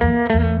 Música